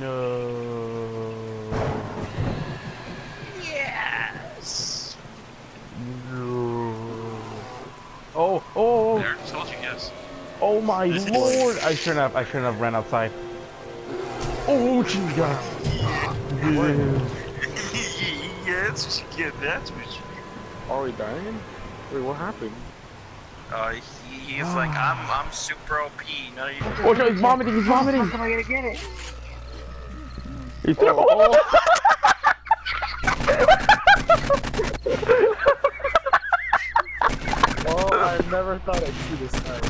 No. Yes. No. Oh, oh, There, told you yes. oh my lord! I shouldn't have, I shouldn't have ran outside. Oh, jeez, God. Yeah. yeah, that's what you get. That's what you Are we dying? Wait, what happened? Uh, he, he's like, I'm, I'm super OP. None of you. Oh, shit, he's vomiting, he's vomiting! am I gonna get it? He's Oh, oh, I never thought I'd see this time.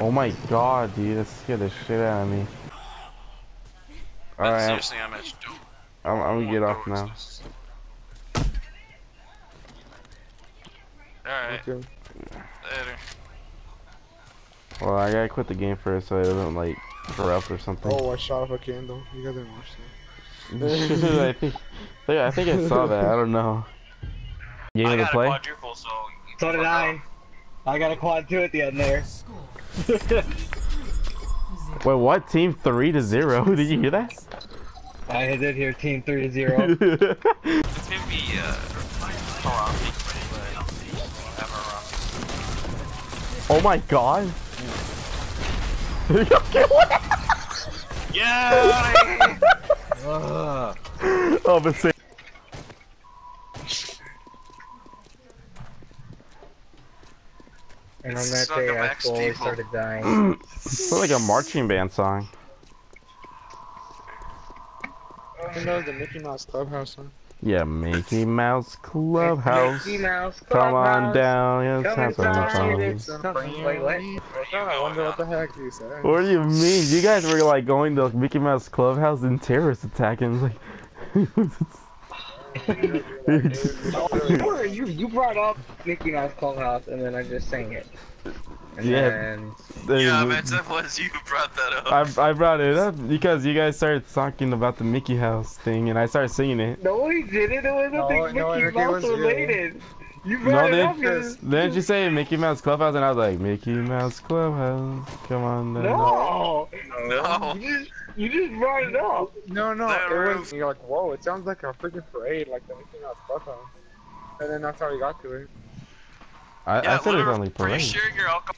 Oh my god, dude, that scared the shit out of me. Alright, seriously, I'm I'm, I'm gonna get off now. Alright, Okay. later. Well, I gotta quit the game first so it doesn't, like, corrupt or something. Oh, I shot off a candle. You guys didn't watch I think, I think I saw that, I don't know. Game I of the got a play? quadruple, so. you So did fuck I. I got a quad two at the end there. Wait, what? Team 3 to 0? Did you hear that? I did hear team three to zero. It's gonna be, uh, oh my god. okay, what? Yeah! Oh, but say. and on that day, I I X slowly started dying. It's like a marching band song. Oh, you know the Mickey Mouse Clubhouse song? Yeah, Mickey Mouse Clubhouse. Mickey Mouse Come on down, yeah, Come sounds like inside, fun. something. Wait, what? I wonder what the heck you said. What do you mean? You guys were like going to Mickey Mouse Clubhouse and terrorist attacking. Like, You, were- you you brought up Mickey Mouse Clubhouse, and then I just sang it. And Yeah. then Yeah, I bet that was you who brought that up. I, I brought it up because you guys started talking about the Mickey House thing, and I started singing it. no, he didn't. It was No, nothing no, Mickey Mickey Mouse was- related. You No, brought it they- up. 'cause- Didn't you say Mickey Mouse Clubhouse? And I was like, Mickey Mouse Clubhouse, come on down. No. No. You just you just brought it up. No, no, There it was. You're like, whoa, it sounds like a freaking parade, like the Mickey Mouse Clubhouse. And then that's how we got to it. I, Yeah, I said it was literally, only pretty parade. sure you're alcohol.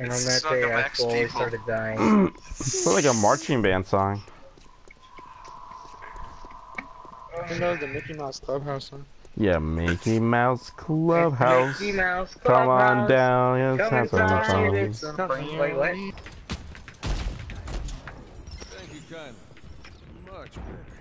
And on that day, of I X slowly people. started dying. It's like a marching band song. You know the Mickey Mouse Clubhouse song? Yeah, Mickey Mouse Clubhouse. Mickey Mouse Come on down, yeah, Come sounds like inside, fun. it's something. Wait, what? Thank you kindly. Much better.